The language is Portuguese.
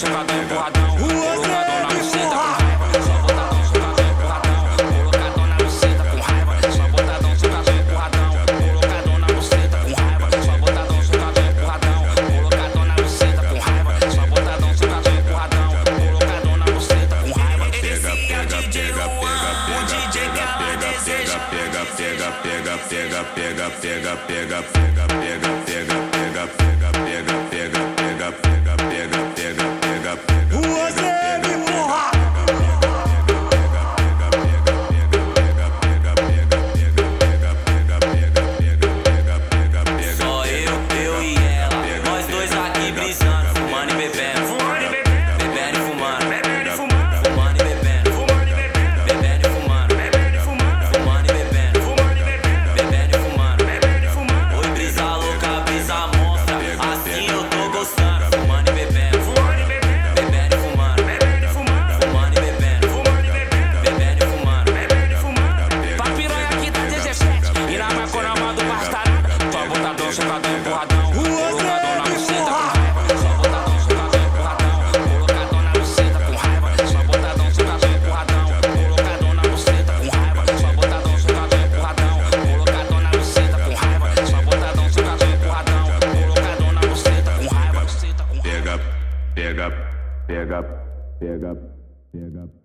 socadão, empurradão Colocadão na buceta com raiva Só botadão, socadão, empurradão Colocadão na buceta com raiva Só botadão, socadão, empurradão Colocadão na buceta com raiva Só botadão, socadão, empurradão Colocadão na buceta com raiva Só botadão, socadão, empurradão Colocadão na buceta com raiva Esse é o DJ Juan, que ela deseja. pega, pega, pega, pega, pega, pega, pega, pega, pega, pega, pega, pega, pega, pega, pega, empurradão Colocadão na buceta com raiva Só botadão, socadão, empurradão Colocadão na buceta com raiva Só botadão, socadão, empurradão Colocadão na buceta com raiva Só botadão, socadão, empurradão Colocadão na buceta com raiva Só botadão, socadão, empurradão Colocadão na Buceta com raiva Pega, pega, pega, pega, pega.